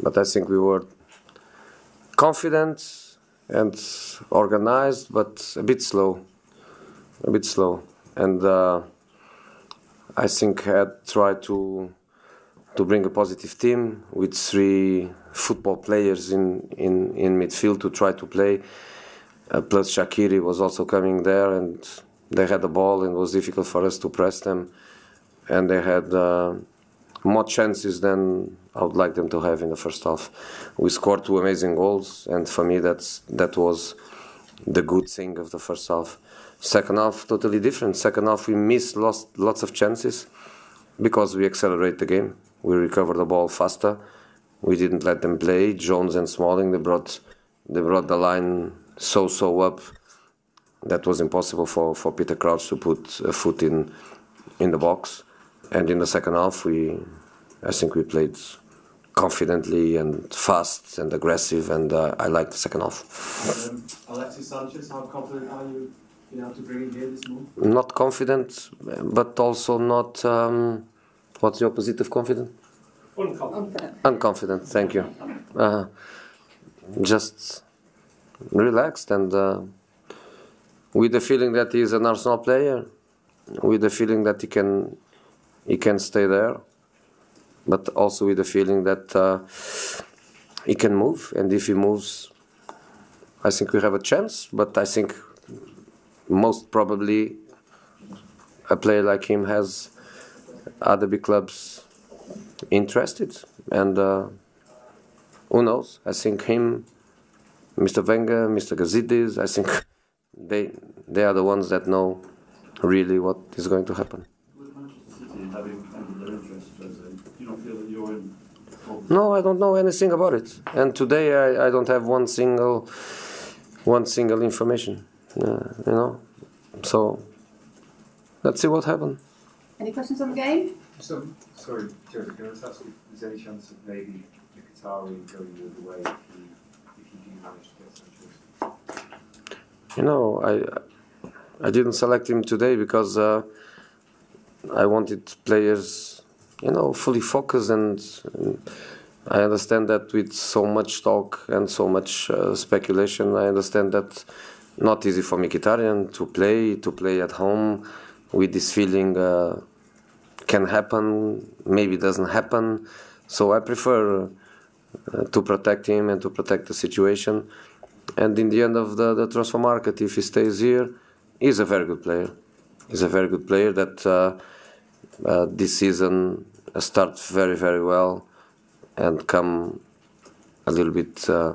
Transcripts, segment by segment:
but I think we were confident and organized, but a bit slow, a bit slow. And uh, I think I tried to to bring a positive team with three football players in, in, in midfield to try to play. Uh, plus Shaqiri was also coming there and they had the ball and it was difficult for us to press them. And they had uh, more chances than I would like them to have in the first half. We scored two amazing goals and for me that's, that was the good thing of the first half. Second half, totally different. Second half, we missed lost lots of chances because we accelerate the game. We recovered the ball faster. We didn't let them play. Jones and Smalling they brought they brought the line so so up that was impossible for, for Peter Crouch to put a foot in in the box. And in the second half, we I think we played confidently and fast and aggressive, and uh, I like the second half. Um, Alexis Sanchez, how confident are you, you know, to bring him here this month? Not confident, but also not. Um, What's the opposite of confident? Unconfident. Unconfident, thank you. Uh, just relaxed and uh, with the feeling that he's an Arsenal player, with the feeling that he can he can stay there, but also with the feeling that uh, he can move, and if he moves, I think we have a chance. But I think most probably a player like him has other big clubs interested, and uh, who knows? I think him, Mr. Wenger, Mr. Gazidis, I think they they are the ones that know really what is going to happen. No, I don't know anything about it, and today I, I don't have one single one single information, uh, you know. So let's see what happens. Any questions on the game? So, sorry, Joseph, can I just ask if there's any chance of maybe Mkhitaryan going the other way if you, if you do manage to get Sanchez? You know, I I didn't select him today because uh, I wanted players, you know, fully focused, and, and, I understand that with so much talk and so much uh, speculation, I understand that not easy for Mkhitaryan to play to play at home with this feeling uh, can happen, maybe doesn't happen. So I prefer uh, to protect him and to protect the situation. And in the end of the, the transfer market, if he stays here, he's a very good player. He's a very good player that uh, uh this season started very, very well and come a little bit uh,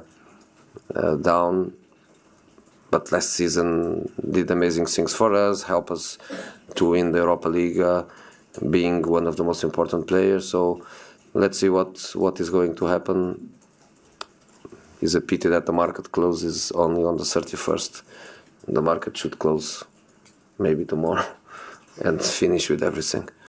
uh, down but last season did amazing things for us, help us to win the Europa League, uh, being one of the most important players. So let's see what what is going to happen. It's a pity that the market closes only on the 31st. The market should close maybe tomorrow and finish with everything.